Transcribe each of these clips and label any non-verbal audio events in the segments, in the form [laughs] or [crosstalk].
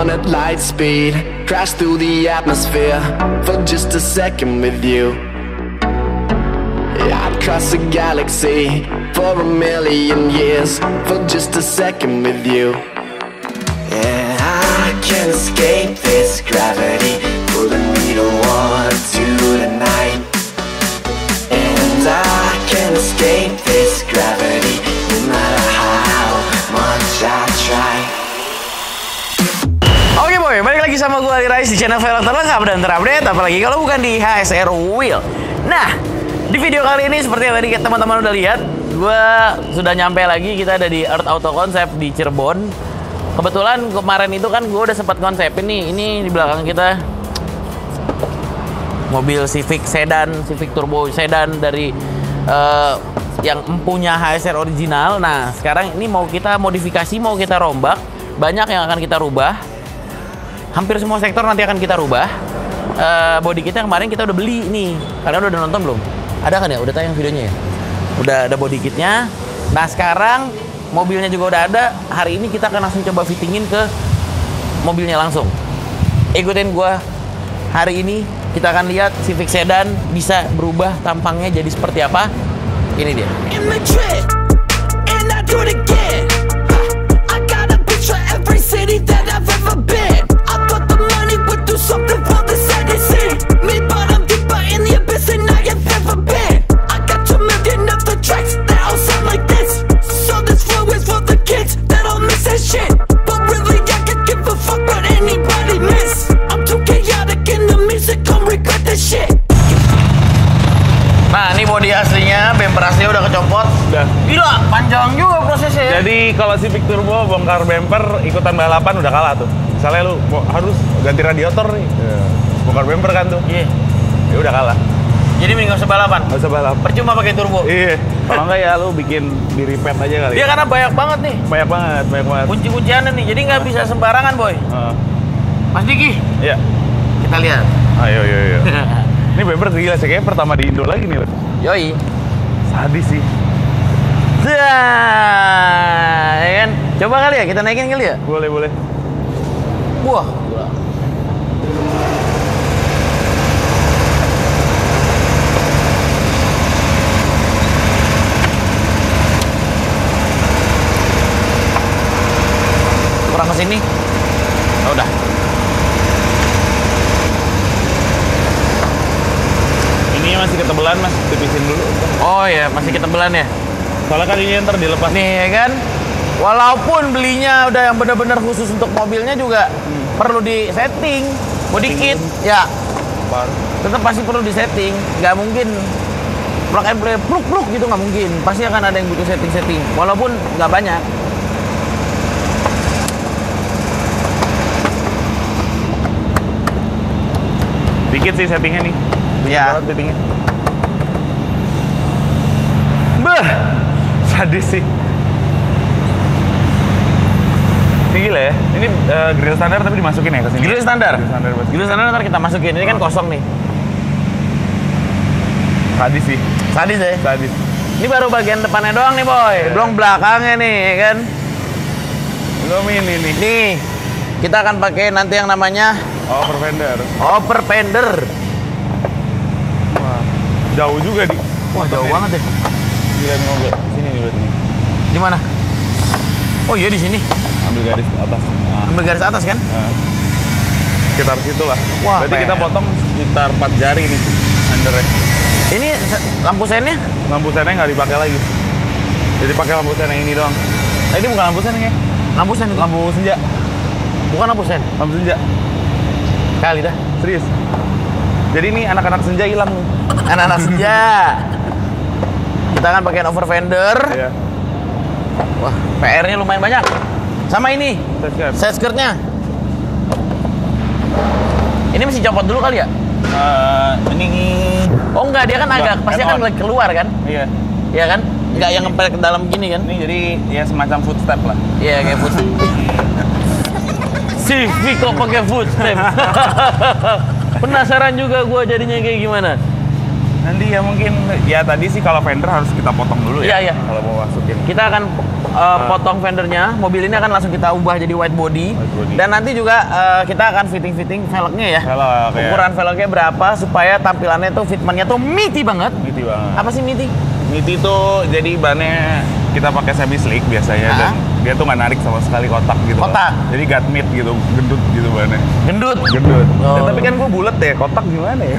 I'd at light speed, crash through the atmosphere for just a second with you. Yeah, I'd cross a galaxy for a million years for just a second with you. Yeah, I can't escape this gravity, pulling me to want to tonight. And I can't escape this sama gue Ali Rais di channel film terlengkap dan terupdate Apalagi kalau bukan di HSR Wheel. Nah, di video kali ini seperti yang tadi teman-teman udah lihat Gue sudah nyampe lagi, kita ada di Earth Auto Concept di Cirebon. Kebetulan kemarin itu kan gue udah sempat konsepin nih Ini di belakang kita. Mobil Civic Sedan, Civic Turbo Sedan dari eh, yang empunya HSR original. Nah, sekarang ini mau kita modifikasi, mau kita rombak. Banyak yang akan kita rubah hampir semua sektor nanti akan kita rubah. Eh, body kita kemarin kita udah beli nih. Kalian udah nonton belum? Ada kan ya? Udah tayang videonya ya? Udah ada body kitnya. Nah sekarang mobilnya juga udah ada. Hari ini kita akan langsung coba fittingin ke mobilnya langsung. Ikutin gua. Hari ini kita akan lihat Civic Sedan bisa berubah tampangnya jadi seperti apa. Ini dia. Ya. Jadi kalau Civic Turbo bongkar bumper ikutan balapan udah kalah tuh. Misalnya lu mau- harus ganti radiator nih. Bongkar bumper kan tuh. Iya. Ya udah kalah. Jadi mending nggak usah balapan. Gak usah balap. Percuma pakai turbo. Iya. Kalau enggak ya lu bikin di repaint aja kali. Dia karena banyak banget nih banyak banget, banyak banget. kunci-kunciannya nih. Jadi nggak bisa sembarangan, boy. Heeh. Mas Diki, Iya. kita lihat. Ayo, yo, yo. Ini bumper gila sih, kayaknya pertama di Indo lagi nih. Yoi. Sadis sih. Dah, ya kan? Coba kali ya, kita naikin kali ya. Boleh, boleh. Wah. Kurang ke sini. Oh, udah. Ini masih ketebelan, Mas. Tipisin dulu. Oh ya, masih ketebelan ya. Soalnya kan ini ntar dilepas. Nih ya kan. Walaupun belinya udah yang benar-benar khusus untuk mobilnya juga perlu di setting, body kit, ya Baru. tetap pasti perlu di setting. Nggak mungkin plug and play pluk pluk gitu nggak mungkin. Pasti akan ada yang butuh setting-setting. Walaupun nggak banyak. Dikit sih settingnya nih. Ya. Banget settingnya. Bah, sadis sih. Ini gila ya. Ini eh, grill standar tapi dimasukin ya ke sini. Grill standar. Grill standar Grill standar ntar kita masukin. Ini kan kosong nih. Sadis sih. Sadis ya. Sadis. Ini baru bagian depannya doang nih boy. Belum belakangnya nih ya kan. Belum ini nih. Nih kita akan pakai nanti yang namanya Over fender. over fender. Wah, jauh juga di. Wah jauh banget ya. Gila nih mobil. Sini nih berarti. Di mana? Oh iya di sini. Ambil garis atas. Nah, Ambil garis atas kan? nah. Sekitar situ lah. Wah, Berarti kita potong sekitar 4 jari nih. Undernya. Ini lampu sennya? Lampu sennya nggak dipakai lagi. Jadi pakai lampu sen yang ini doang. Eh, ini bukan lampu sen ya? Lampu sen. Lampu senja. Bukan lampu sen. Lampu senja. Kali dah. Serius. Jadi ini anak-anak senja hilang nih. Anak-anak senja. [laughs] Kita akan pakai over fender. Iya. Wah, PR-nya lumayan banyak. Sama ini, kan. set skirtnya. Ini mesti copot dulu kali ya? Eh, ini Oh enggak, dia kan Enggak, agak pasti akan keluar kan? iya. Iya kan? Enggak yang ngempel ke dalam gini kan? Ini jadi ya semacam footstep lah. Iya kayak foot. [laughs] si Viko pakai footstep. [laughs] [laughs] Penasaran juga gua jadinya kayak gimana. Nanti ya mungkin ya tadi sih kalau fender harus kita potong dulu Iya, ya. iya. Kalau mau masukin. Kita akan uh, potong fendernya. Mobil ini akan langsung kita ubah jadi white body. White body. Dan nanti juga uh, kita akan fitting-fitting velgnya ya. Velg, ya. Ukuran velgnya berapa supaya tampilannya tuh fitmentnya tuh meaty banget. Miti banget. Apa sih meaty? Miti tuh jadi bannya kita pakai semi slick biasanya dan dia tuh nggak narik sama sekali kotak gitu. loh. Kotak? Jadi gut meat gitu, gendut gitu bannya. Gendut. Gendut. Oh. Ya, tapi kan gue bulat deh, kotak gimana ya?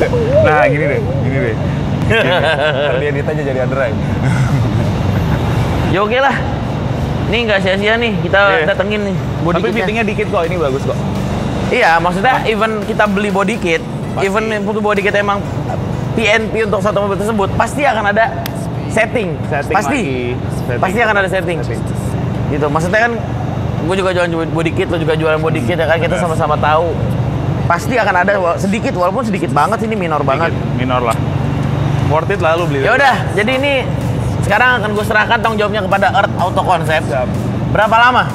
[laughs] Nah gini deh, gini deh. Gini. Dia edit aja jadi underline. Ya oke lah. Ini nggak sia-sia nih kita Iya. datengin nih body Tapi fittingnya dikit kok, ini bagus kok. Iya, maksudnya even kita beli body kit, Pasti. even untuk body kit emang PNP untuk satu mobil tersebut, pasti akan ada setting. Setting pasti. lagi. Setting. Pasti akan ada setting. Setting. Gitu. Maksudnya kan gue juga jualan body kit, lo juga jualan body kit ya kan kita sama-sama tahu. Pasti akan ada sedikit walaupun sedikit banget ini minor banget. Minor lah. Worth it lalu beli. Ya udah, jadi ini sekarang akan gue serahkan tanggung jawabnya kepada Earth Auto Concept. Siap. Berapa lama?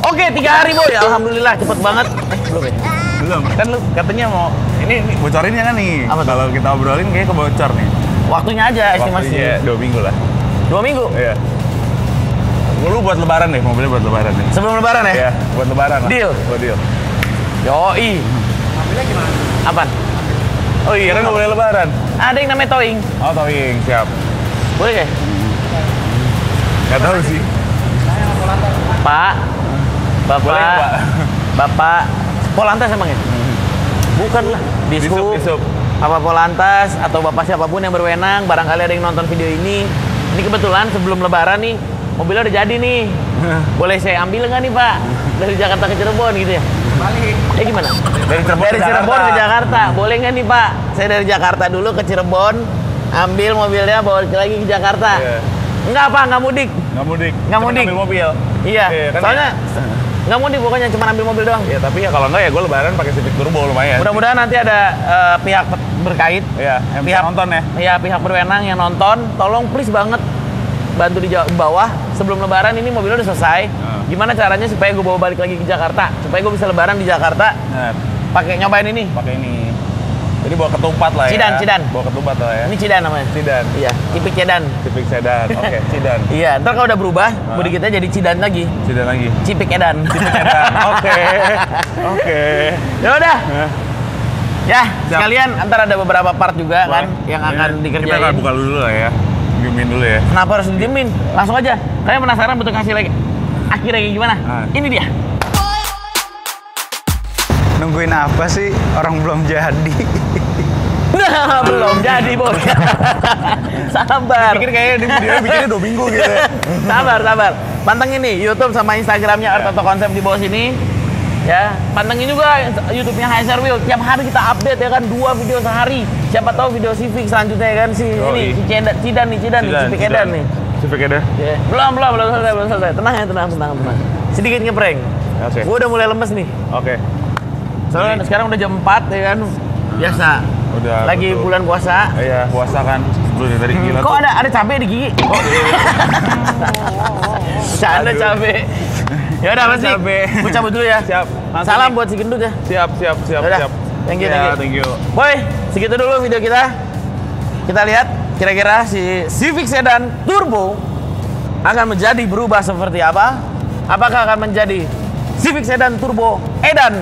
Oke, tiga hari boy. Alhamdulillah cepet banget. Eh, belum ya? Belum, kan lu katanya mau ini, ini bocorinnya kan nih. Apa? Kalau kita obrolin kayak kebocor nih. Waktunya aja estimasi. Waktunya dua minggu lah. Dua minggu. Iya. Lu buat lebaran deh, mobilnya buat lebaran deh. Sebelum lebaran ya? Iya, buat lebaran lah. Deal. Buat deal. Yoi. Apaan? Oh iya kan nggak boleh lebaran. Ada yang namanya towing. Oh towing, siap. Boleh gak? Gak tahu sih. Pak. Bapak. Boleh Pak? Bapak. Polantas emang ya? Bukan lah. Dishub, dishub. Apa Polantas atau bapak siapa pun yang berwenang, barangkali ada yang nonton video ini. Ini kebetulan sebelum lebaran nih, mobilnya udah jadi nih. [laughs] Boleh saya ambil nggak nih Pak? Dari Jakarta ke Cirebon gitu ya? Balik. Eh gimana? Dari Cirebon dari ke Cirebon Jakarta. ke Jakarta. Boleh nggak nih Pak? Saya dari Jakarta dulu ke Cirebon, ambil mobilnya bawa lagi ke Jakarta. Iya. Enggak Pak, nggak mudik. Nggak mudik. Nggak Cuma mudik. Ambil mobil. Iya, kan soalnya ya. [laughs] nggak mudik pokoknya cuma ambil mobil doang. Ya tapi ya kalau nggak ya gue lebaran pakai Civic Turbo lumayan. Mudah-mudahan nanti ada eh, pihak berkait, Iya, yang pihak nonton ya. ya pihak berwenang yang nonton, tolong please banget bantu di bawah sebelum lebaran ini mobilnya udah selesai. Gimana caranya supaya gue bawa balik lagi ke Jakarta, supaya gue bisa lebaran di Jakarta Nah, pakai nyobain ini. pakai ini. Jadi bawa ketupat lah ya. Cidan, cidan. Bawa ketupat lah ya. Ini Cidan namanya. Cidan. Iya, Cipik Cedan. Civic sedan. Oke, [laughs] Cidan. Iya, ntar kalau udah berubah, bodi kita jadi Cidan lagi. Cidan lagi. Cipik Edan. Cidan. [laughs] Oke. Oke. ya udah. Nah, Ya, Siap. sekalian antar ada beberapa part juga kan boleh. yang akan Ini dikerjain. Kita buka dulu lah ya. Diemin dulu ya. Kenapa harus didiemin? Langsung aja. Kalian penasaran bentuk hasil lagi? Akhirnya kayak gimana? Ah. Ini dia. Nungguin apa sih? Orang belum jadi. Nah, [laughs] belum jadi, Bos. [laughs] sabar. Pikir kayaknya dia videonya bikinnya dua minggu gitu ya. [laughs] sabar, sabar. Pantengin nih YouTube sama Instagramnya Art Concept di bawah sini. Ya, pantengin juga YouTube-nya HSR Wheel. Tiap hari kita update ya kan dua video sehari. Siapa tahu video Civic selanjutnya ya kan si Yoi. ini si Cidan, Cidan nih, Cidan, nih, Civic Edan nih. Civic Edan. Ya, belum, belum, belum selesai, belum selesai. Tenang ya, tenang, tenang, tenang. Sedikit ngeprank. Oke. Gue udah mulai lemes nih. Oke. Soalnya sekarang udah jam 4 ya kan. Biasa. Udah. Lagi betul. bulan puasa. Iya, puasa kan. Dari tadi gila Kok tuh. ada ada cabai di gigi? Oh, iya. [laughs] Canda Aduh. cabai. [laughs] Ya udah. Cabai. Gue cabut dulu ya. Siap. Langsung Salam nih. buat si gendut ya. Siap, siap, siap, Yaudah. siap. Thank you, Ya, thank you. thank you. Boy, segitu dulu video kita. Kita lihat kira-kira si Civic Sedan Turbo akan menjadi berubah seperti apa? Apakah akan menjadi Civic Sedan Turbo Edan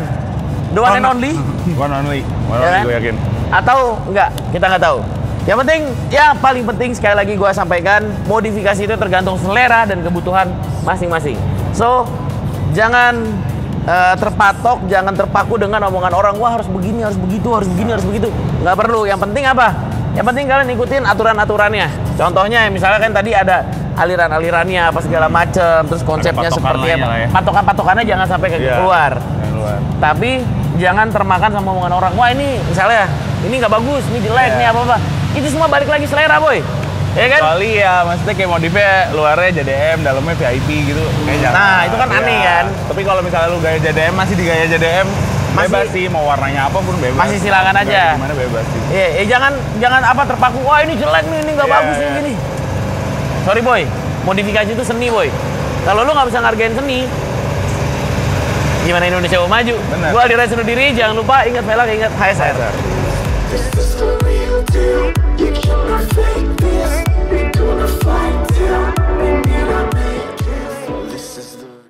the one and only? [laughs] One only. One Ya only kan? gue yakin. Atau enggak? Kita nggak tahu. Yang penting, ya paling penting sekali lagi gua sampaikan modifikasi itu tergantung selera dan kebutuhan masing-masing. So jangan eh, terpatok, jangan terpaku dengan omongan orang. Wah harus begini, harus begitu, harus begini, harus begitu. Nggak perlu. Yang penting apa? Yang penting kalian ikutin aturan-aturannya. Contohnya, misalnya kan tadi ada aliran-alirannya apa segala macem, terus konsepnya seperti apa? ya. Patokan-patokannya jangan sampai ke Iya. keluar Yang luar. tapi jangan termakan sama omongan orang wah ini misalnya ini nggak bagus ini jelek Iya. nih apa apa itu semua balik lagi selera boy ya kan? Kecuali ya maksudnya kayak modifnya luarnya JDM, dalamnya VIP gitu. Kayak. Nah, itu kan aneh ya. kan. Tapi kalau misalnya lu gaya JDM masih di gaya JDM masih, bebas sih mau warnanya apa pun bebas. Masih silakan aja. Gaya gimana bebas sih. Iya, jangan jangan apa terpaku wah ini jelek nih, ini nggak yeah, bagus yeah. ini. Sorry boy, modifikasi itu seni boy. Kalau lu nggak bisa ngargain seni, gimana Indonesia mau maju? Bener. Gua di sendiri Diri, jangan lupa ingat velg, ingat HSR. HSR. a fight till we meet up.